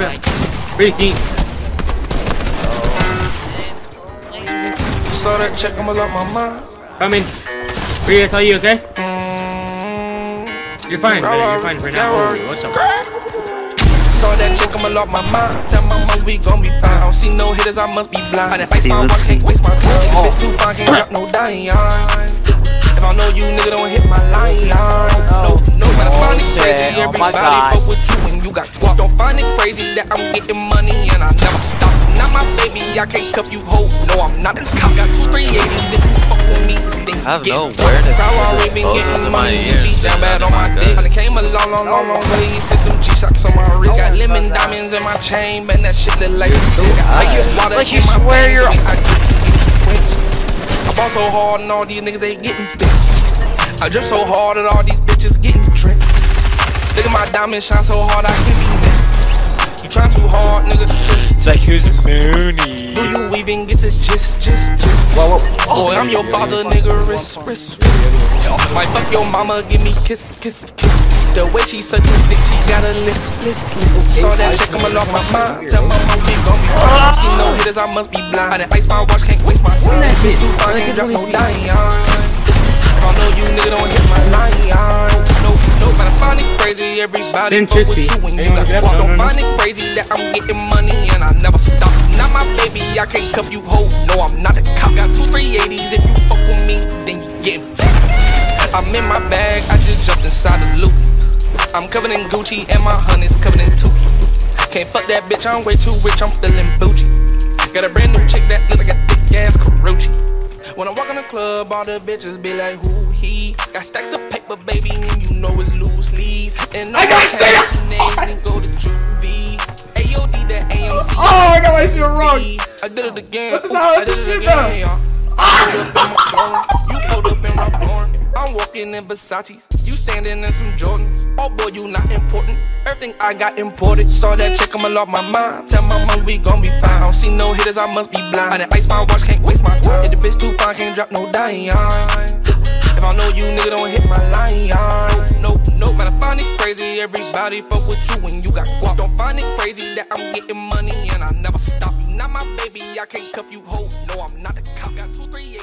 that. Pretty keen. Saw that check, I'ma lock my mind. Coming. Free, I tell you, okay? You're fine, Yeah, buddy. You're fine for now. well. Oh, what's up? Saw that chick, I'ma lock my mind. Tell my mom we gon' be fine. I don't see no hitters, I must be blind. I ice my watch, can't waste my time. This bitch too fine, can't drop oh. no dime. If I know you, nigga, don't hit my line. No, no, but I find it crazy. Oh my Everybody God. fuck with you when you got guap. Don't find it crazy that I'm getting money and I never stop. Not my baby, I can't cuff you, hoe. No, I'm not a cop. Got two 380s if you fuck with me. Then I have get no fucked. awareness How I the been exposures getting in my money, ears. beat down bad on my Oh dick. God. I came a long, long, long, long way. Sent them G-Shocks on my wrist. Got lemon diamonds in my chain, man, that shit look like I get water Like you swear veins, you're- I just get quenched. I ball so hard and all these niggas they getting thick. I drip so hard that all these bitches getting tricked. Look at my diamonds shine so hard I can be missed. You trying too hard, nigga. Twist, It's like who's Mooney? do you even get the gist, gist, gist? Whoa, whoa. Boy, I'm your father, nigga. Wrist, wrist, wrist. Might fuck your mama, give me kiss, kiss, kiss. The way she suck his dick, she got a list, list, list. Saw that chick, I'ma lock my mind. Tell my mom we gon' be fine. I don't see no hitters, I must be blind. I done ice my watch, can't waste my time. That Bitch, too fine, can't drop no Send fuck with you when you got guap. Don't find it crazy that I'm getting money and I never stop. Not my baby, I can't cuff you, hoe. No, I'm not a cop. Got two 380s. If you fuck with me, then you get back. I'm in my bag, I just jumped inside the loop. I'm covered in Gucci and my honey's covered in Tuki. Can't fuck that bitch, I'm way too rich, I'm feeling bougie. Got a brand new chick that look like a thick ass Karrueche. When I walk in the club, all the bitches be like, who he? Got stacks of paper, baby, and you know it's loose leaf. And I got names and go to juvie. AOD, that AMC. Oh, I got my shit wrong. I did it again. This is how- I this is it shit, again. bro. yeah. I pulled up in my phone. You pulled up in my barn. I'm walking in Versace's. You standing in some Jordans. Oh boy, you not important. Everything I got imported. Saw that chick, I'ma lock my mind. Tell my mom we gon' be fine. I don't see no hitters, I must be blind. I done ice my watch, can't waste my time. If the bitch too fine, can't drop no dime. If I know you, nigga, don't hit my line. No, no, but I find it crazy. Everybody fuck with you when you got guap. Don't find it crazy that I'm getting money and I never stop. You not my baby, I can't cuff you, hoe. No, I'm not a cop. Got two, three